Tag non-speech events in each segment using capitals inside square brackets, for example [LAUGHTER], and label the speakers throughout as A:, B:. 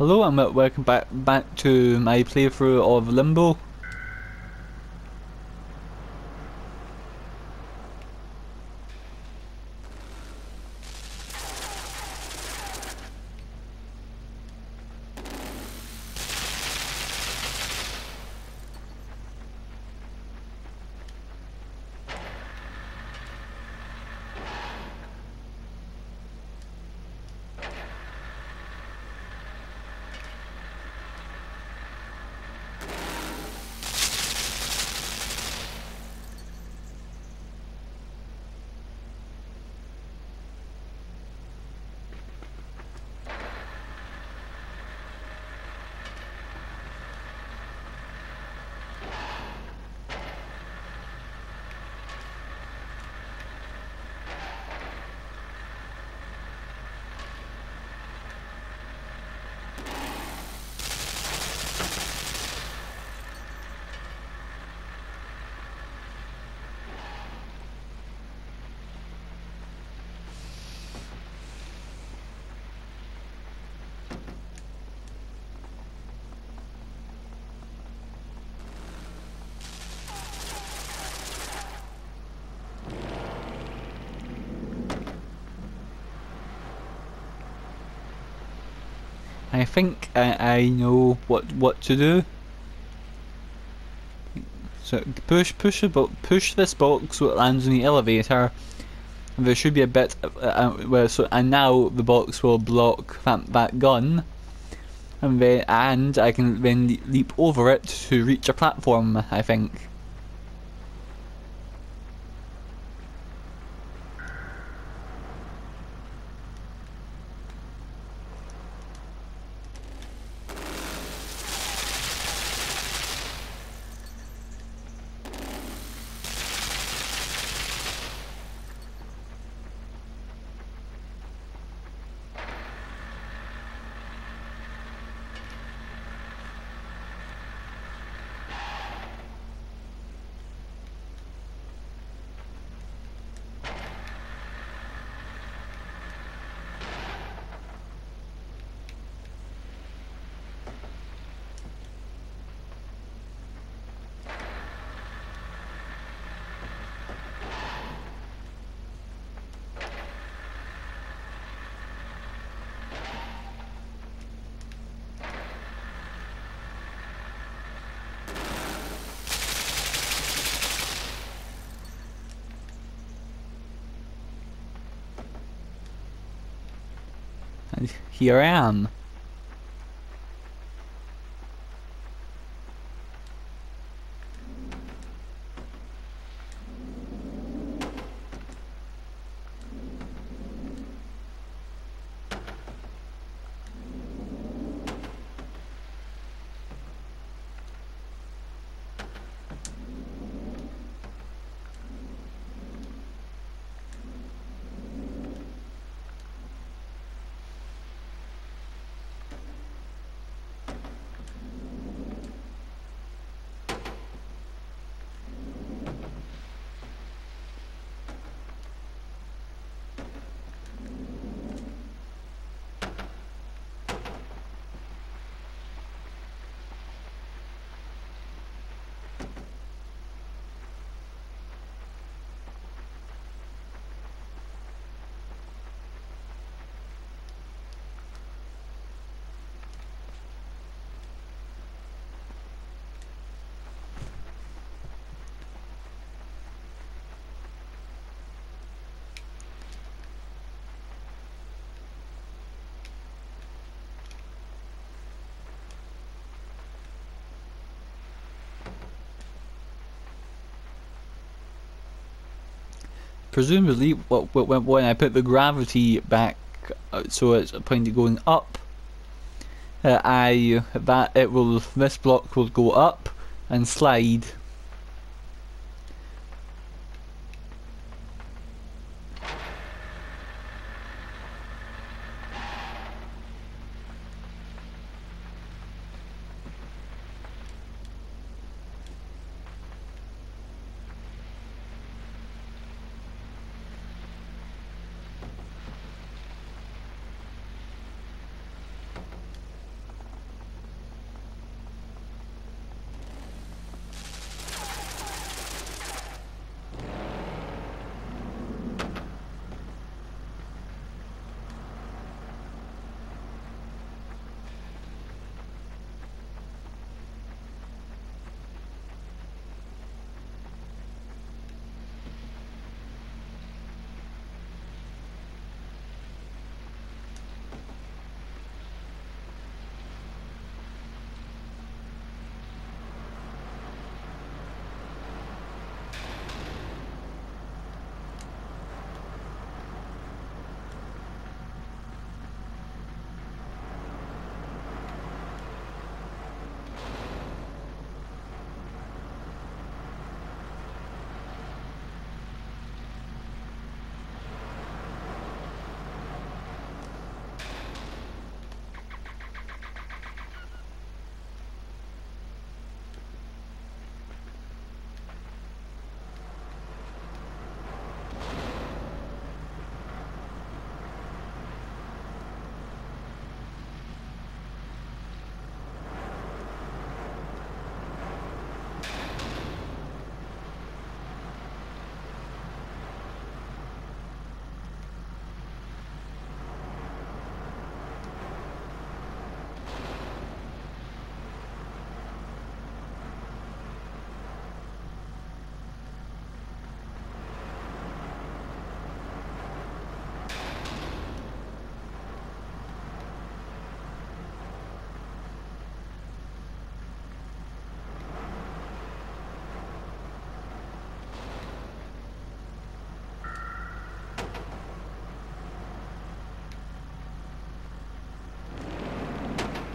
A: Hello and uh, welcome back back to my playthrough of Limbo. I think I, I know what what to do. So push push push this box so it lands in the elevator. There should be a bit uh, uh, where so and now the box will block that that gun. And then and I can then leap over it to reach a platform. I think. Here I am. Presumably when I put the gravity back uh, so it's pointing going up uh, I that it will this block will go up and slide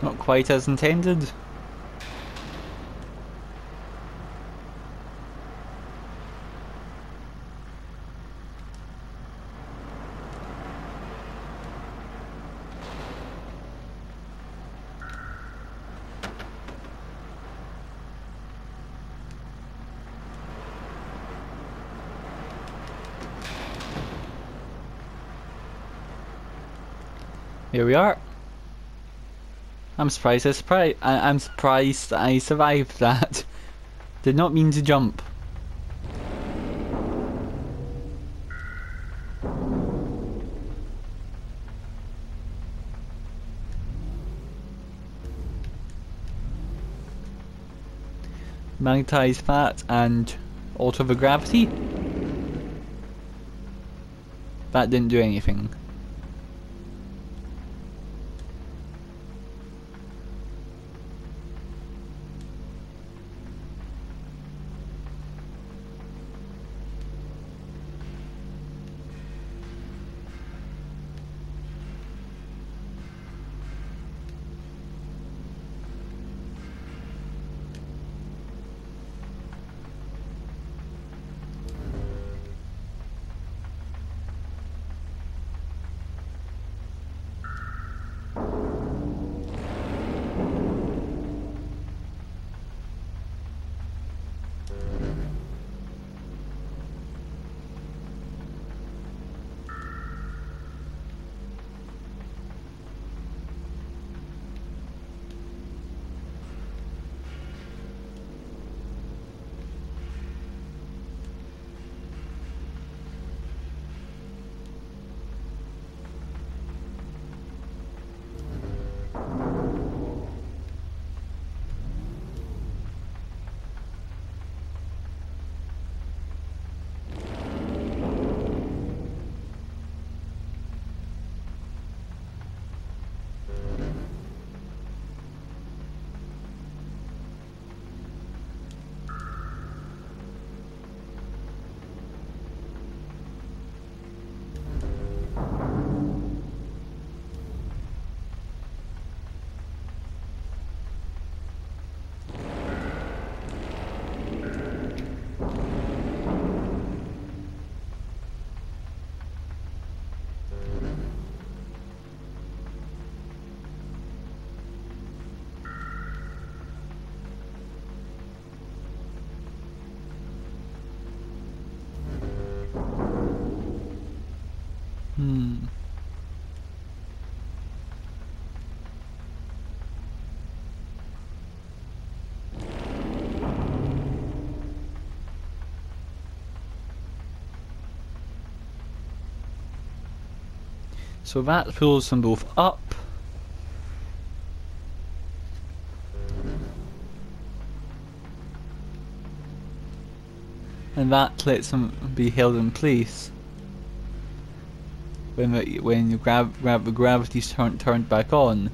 A: Not quite as intended. Here we are. I'm surprised I surprised I am surprised I survived that. [LAUGHS] Did not mean to jump. Magnetized fat and alter the gravity. That didn't do anything. Hmm. So that pulls them both up. And that lets them be held in place when the, when grav the gravity's turned turned back on.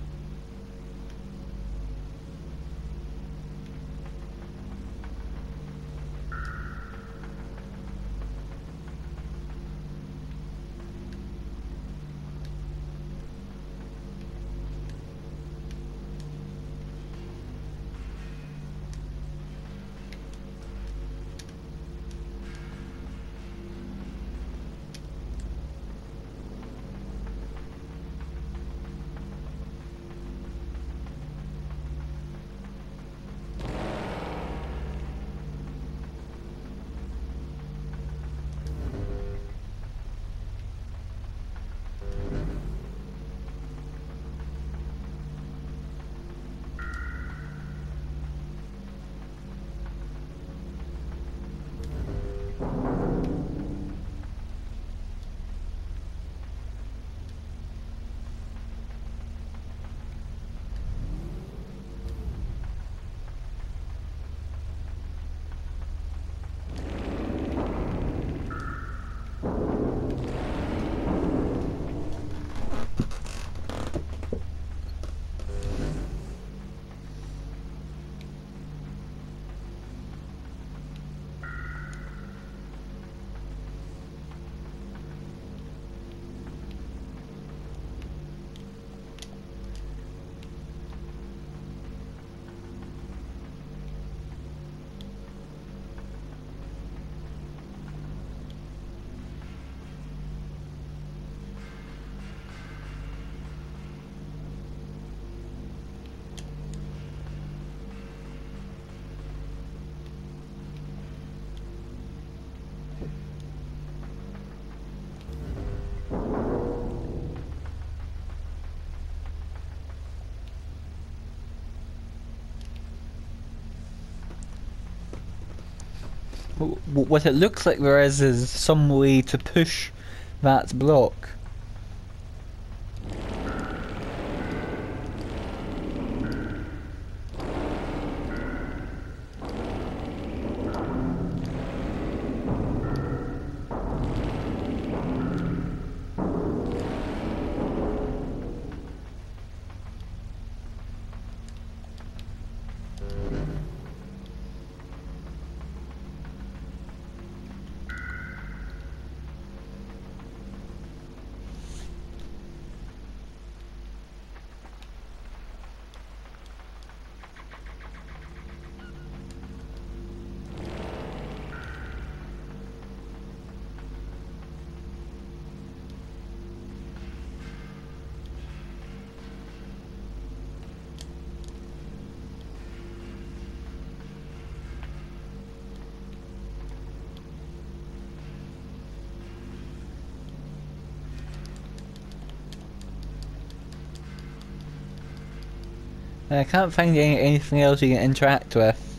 A: What it looks like there is is some way to push that block. I can't find any, anything else you can interact with.